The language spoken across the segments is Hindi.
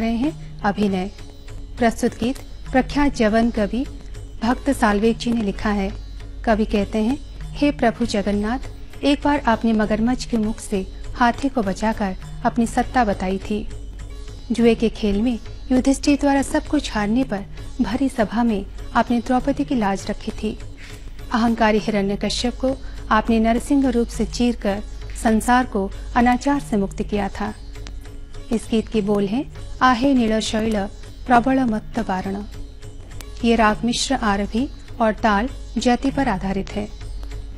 रहे हैं। अभिनय। प्रस्तुत गीत प्रख्यात जवन कवि भक्त सालवेग जी ने लिखा है। कवि कहते हैं, हे प्रभु जगन्नाथ, एक बार आपने मगरमच्छ के मुख से हाथी को बचाकर अपनी सत्ता बताई थी। जुए के खेल में युधिष्ठिर द्वारा सब कुछ हारने पर भरी सभा में आपने द्रौपदी की लाज रखी थी। अहंकारी हिरण्यकश्यप को आपने नरसिंह रूप से चीर कर संसार को अनाचार से मुक्त किया था। इस गीत की बोल है, आहे नील शैल, प्रबल मत्त वारण ये राग मिश्र आरभी और ताल जाति पर आधारित है।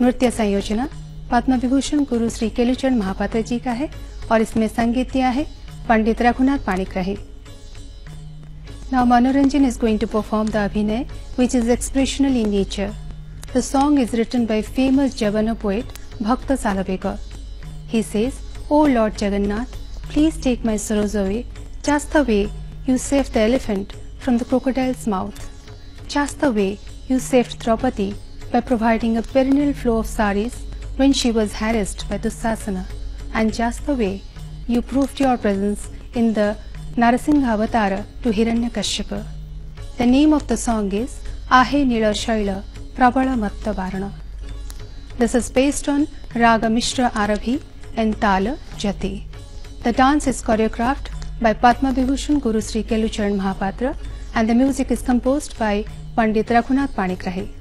नृत्य संयोजना पद्म विभूषण गुरु श्री केलुचरण महापात्र जी का है और इसमें संगीत दिया है पंडित रघुनाथ पाणिक रहे now Manoranjan is going to perform the abhinaya which is expressional in nature the song is written by famous Jagan poet Bhakta Salabega he says O Lord Jagannath please take my sorrows away, just the way you saved the elephant from the crocodile's mouth. Just the way you saved Draupadi by providing a perennial flow of saris when she was harassed by Dussasana. And just the way you proved your presence in the Narasingha Avatara to Hiranyakashipa. The name of the song is Ahe Nila Shaila Prabala Matta Varana. This is based on Raga Mishra Arabhi and Tala Jati. The dance is choreographed by Padma Bhushan Guru Sri Kelucharan Mahapatra and the music is composed by Pandit Raghunath Panigrahi.